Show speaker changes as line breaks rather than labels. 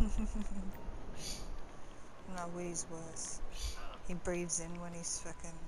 no, Woody's worse. He breathes in when he's fucking...